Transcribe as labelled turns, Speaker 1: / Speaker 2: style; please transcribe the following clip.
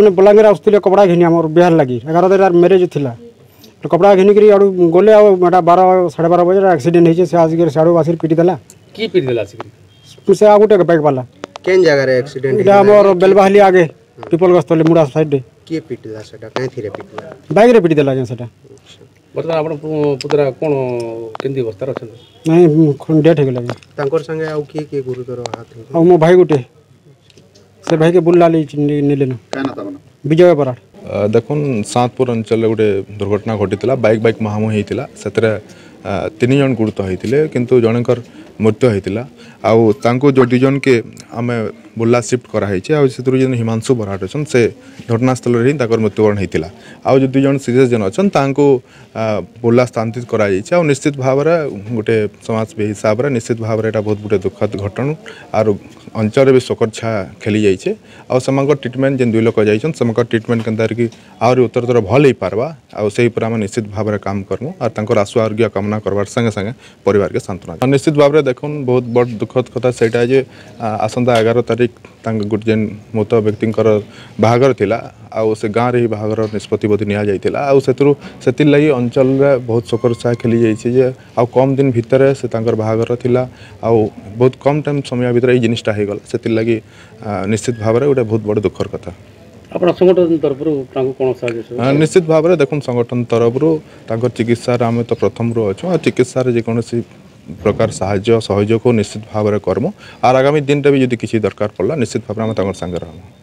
Speaker 1: मैंने बलांगीर आसुले कपड़ा घिनी आम बिहार लगी एगार तारीख मेरेज थी कपड़ा घिनिक आड़ गले आटा बार साढ़े बार बजे आक्सीडेट हो से आसिक आसिक पिटीदेला
Speaker 2: कि पिटीदेला से
Speaker 1: आ गोटे बैक बाला
Speaker 3: कैन जगह एक्सीडेंट इटा हमर बेलबाहली
Speaker 1: आगे हम्म। पिपल तले मुड़ा साइड
Speaker 3: किए पिटीला सेटा काहे थिरे पिटीला
Speaker 1: बाइक रे पिटीदेला जे सेटा
Speaker 2: ବର୍ତ୍ତମାନ ଆପଣ ପୁତୁରା डेट କେମିତି ଅବସ୍ଥାରେ ଅଛନ୍ତି
Speaker 1: ନାଇଁ ଡେଟ୍ ହେଇଗଲା
Speaker 3: ତାଙ୍କର ସାଙ୍ଗେ ଆଉ କିଏ କିଏ भाई ହାତ ଆଉ
Speaker 1: ମୋ ଭାଇ ଗୋଟେ ସେ ବିଜୟ ବରାଡ଼
Speaker 4: ଦେଖୁନ୍ ସାତପୁର ଅଞ୍ଚଳରେ ଗୋଟେ ଦୁର୍ଘଟଣା ଘଟିଥିଲା ବାଇକ୍ ବାଇକ୍ ମହାମୁହିଁ ହେଇଥିଲା ସେଥିରେ ତିନି ଜଣ ଗୁରୁତ୍ୱ ହେଇଥିଲେ କିନ୍ତୁ ଜଣଙ୍କର ମୃତ୍ୟୁ ହେଇଥିଲା ଆଉ ତାଙ୍କୁ ଯେଉଁ ଦୁଇ ଜଣକେ ଆମେ बुर्ला सिफ्ट कराइर जो हिमांशु बराट अच्छे से घटनास्थल में मृत्युवरण होता आज जो दुई जन सीरीयस जन अच्छा बुर्ला स्थानांतरित कर निश्चित भाव में गोटे समाज हिसाब से निश्चित भाव में बहुत गुट दुखद घटना आर अंचल भी शोक छा खेली जाइए आउ ट्रिटमेंट जिन दुई लोक जाइए ट्रिटमेंट के आहरी उत्तर तर भल हो पार्बा आईपर आम निश्चित भाव में काम करमु आर आशु आरोग्य कामना करवार संगे संगे पर सांत्वना निश्चित भाव में देख बहुत बड़ दुखद कथा से आसंता एगार तारीख ତାରିଖ ତାଙ୍କ ଗୁରୁଜନ ମୃତ ବ୍ୟକ୍ତିଙ୍କର ବାହାଘର ଥିଲା ଆଉ ସେ ଗାଁରେ ହିଁ ବାହାଘର ନିଷ୍ପତ୍ତିବୋଧି ନିଆଯାଇଥିଲା ଆଉ ସେଥିରୁ ସେଥିର୍ଲାଗି ଅଞ୍ଚଳରେ ବହୁତ ଶୋକର ଛାୟା ଖେଳିଯାଇଛି ଯେ ଆଉ କମ୍ ଦିନ ଭିତରେ ସେ ତାଙ୍କର ବାହାଘର ଥିଲା ଆଉ ବହୁତ କମ୍ ଟାଇମ୍ ସମୟ ଭିତରେ ଏଇ ଜିନିଷଟା ହେଇଗଲା ସେଥିର୍ଲାଗି ନିଶ୍ଚିତ ଭାବରେ ଗୋଟେ ବହୁତ ବଡ଼ ଦୁଃଖର କଥା
Speaker 2: ଆପଣ ସଂଗଠନ ତରଫରୁ ତାଙ୍କୁ କ'ଣ ସାହାଯ୍ୟ
Speaker 4: ନିଶ୍ଚିତ ଭାବରେ ଦେଖନ୍ତୁ ସଂଗଠନ ତରଫରୁ ତାଙ୍କର ଚିକିତ୍ସାରେ ଆମେ ତ ପ୍ରଥମରୁ ଅଛୁ ଆଉ ଚିକିତ୍ସାରେ ଯେକୌଣସି প্রকার সাহায্য সহযোজক নিশ্চিত ভাবে কর্ম আর আগামী দিনটা bhi যদি কিছু দরকার পড়লা নিশ্চিত ভাবে আমার সঙ্গে ਰਹব